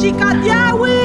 shikatiawi